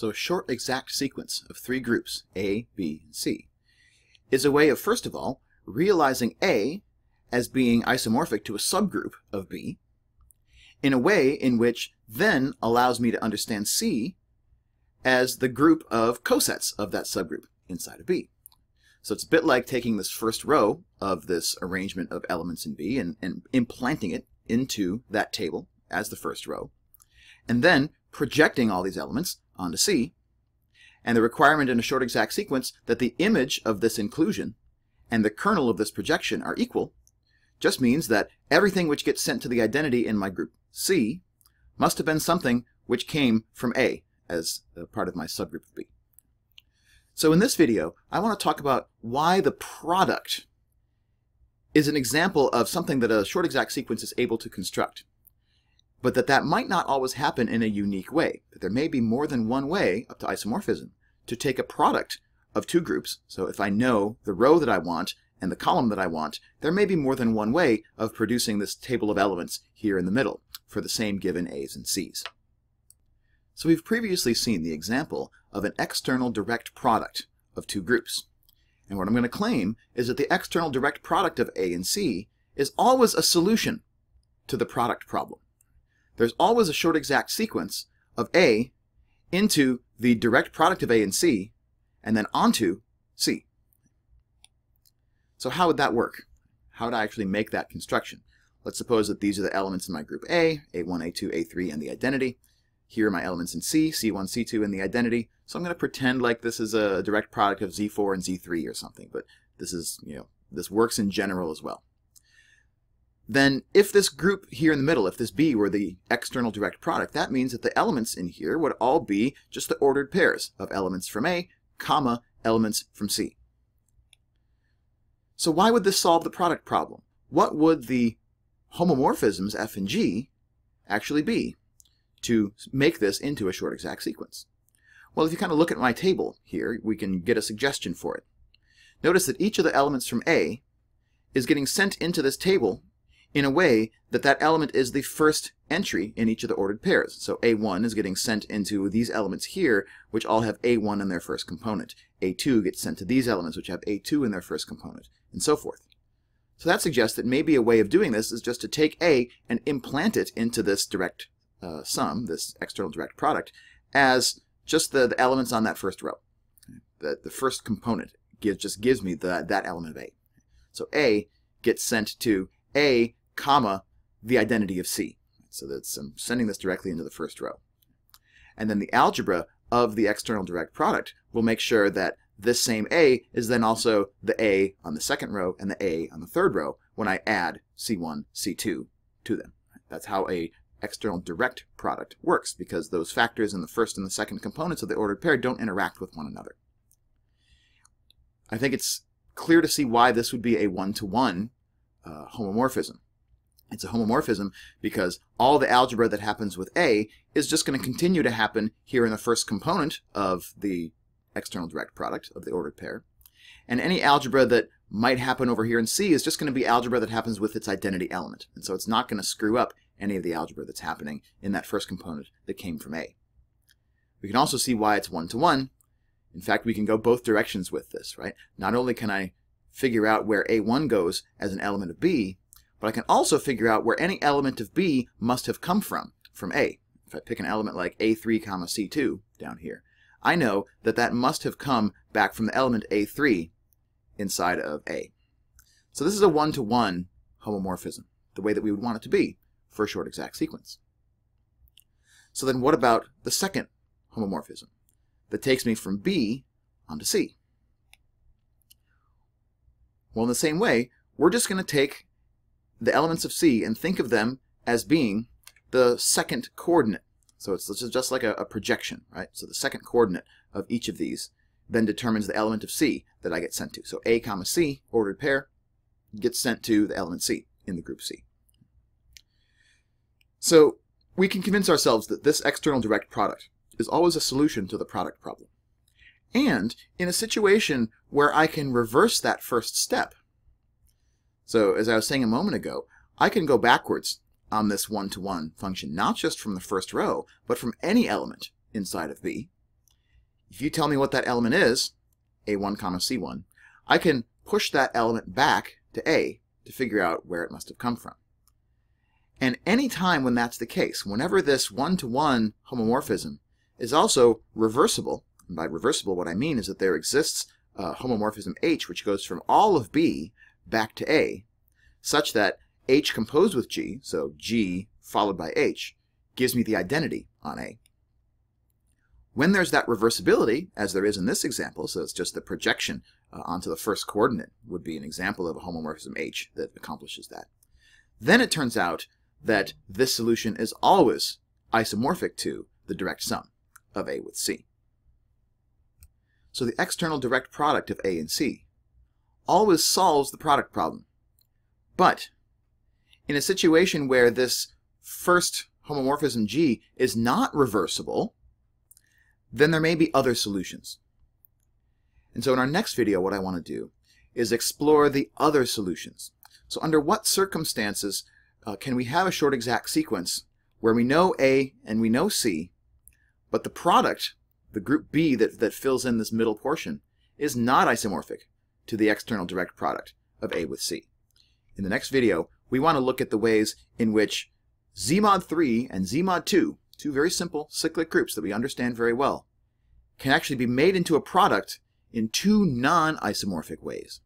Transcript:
So a short exact sequence of three groups, A, B, and C, is a way of, first of all, realizing A as being isomorphic to a subgroup of B, in a way in which then allows me to understand C as the group of cosets of that subgroup inside of B. So it's a bit like taking this first row of this arrangement of elements in B and, and implanting it into that table as the first row, and then projecting all these elements onto C, and the requirement in a short exact sequence that the image of this inclusion and the kernel of this projection are equal just means that everything which gets sent to the identity in my group C must have been something which came from A as a part of my subgroup of B. So in this video, I want to talk about why the product is an example of something that a short exact sequence is able to construct, but that that might not always happen in a unique way, that there may be more than one way up to isomorphism to take a product of two groups. So if I know the row that I want and the column that I want, there may be more than one way of producing this table of elements here in the middle for the same given A's and C's. So we've previously seen the example of an external direct product of two groups. And what I'm going to claim is that the external direct product of A and C is always a solution to the product problem. There's always a short exact sequence of A into the direct product of A and C, and then onto C. So how would that work? How would I actually make that construction? Let's suppose that these are the elements in my group A, A1, A2, A3, and the identity. Here are my elements in C, C1, C2, and the identity. So I'm going to pretend like this is a direct product of Z4 and Z3 or something, but this is, you know, this works in general as well. Then if this group here in the middle, if this B were the external direct product, that means that the elements in here would all be just the ordered pairs of elements from A, comma, elements from C. So why would this solve the product problem? What would the homomorphisms f and g actually be to make this into a short exact sequence? Well, if you kind of look at my table here, we can get a suggestion for it. Notice that each of the elements from A is getting sent into this table in a way that that element is the first entry in each of the ordered pairs. So A1 is getting sent into these elements here, which all have A1 in their first component. A2 gets sent to these elements, which have A2 in their first component, and so forth. So that suggests that maybe a way of doing this is just to take A and implant it into this direct uh, sum, this external direct product, as just the, the elements on that first row. The, the first component gives, just gives me the, that element of A. So A gets sent to A comma, the identity of C. So that's I'm sending this directly into the first row. And then the algebra of the external direct product will make sure that this same A is then also the A on the second row and the A on the third row when I add C1, C2 to them. That's how a external direct product works because those factors in the first and the second components of the ordered pair don't interact with one another. I think it's clear to see why this would be a one-to-one -one, uh, homomorphism. It's a homomorphism because all the algebra that happens with A is just going to continue to happen here in the first component of the external direct product of the ordered pair. And any algebra that might happen over here in C is just going to be algebra that happens with its identity element. And so it's not going to screw up any of the algebra that's happening in that first component that came from A. We can also see why it's one-to-one. -one. In fact, we can go both directions with this, right? Not only can I figure out where A1 goes as an element of B, but I can also figure out where any element of B must have come from, from A. If I pick an element like A3 comma C2 down here, I know that that must have come back from the element A3 inside of A. So this is a one-to-one -one homomorphism, the way that we would want it to be for a short exact sequence. So then what about the second homomorphism that takes me from B onto C? Well, in the same way, we're just going to take the elements of C and think of them as being the second coordinate. So it's just like a, a, projection, right? So the second coordinate of each of these then determines the element of C that I get sent to. So A comma C, ordered pair, gets sent to the element C in the group C. So we can convince ourselves that this external direct product is always a solution to the product problem. And in a situation where I can reverse that first step, so as I was saying a moment ago, I can go backwards on this one-to-one -one function, not just from the first row, but from any element inside of B. if you tell me what that element is, A1 comma C1, I can push that element back to A to figure out where it must have come from. And any time when that's the case, whenever this one-to-one -one homomorphism is also reversible, and by reversible what I mean is that there exists a homomorphism H which goes from all of B back to A, such that H composed with G, so G followed by H, gives me the identity on A. When there's that reversibility, as there is in this example, so it's just the projection uh, onto the first coordinate would be an example of a homomorphism H that accomplishes that. Then it turns out that this solution is always isomorphic to the direct sum of A with C. So the external direct product of A and C always solves the product problem. But in a situation where this first homomorphism G is not reversible, then there may be other solutions. And so in our next video, what I want to do is explore the other solutions. So under what circumstances uh, can we have a short exact sequence where we know A and we know C, but the product, the group B that, that fills in this middle portion, is not isomorphic to the external direct product of A with C. In the next video, we want to look at the ways in which Z mod 3 and Z mod 2, two very simple cyclic groups that we understand very well, can actually be made into a product in two non-isomorphic ways.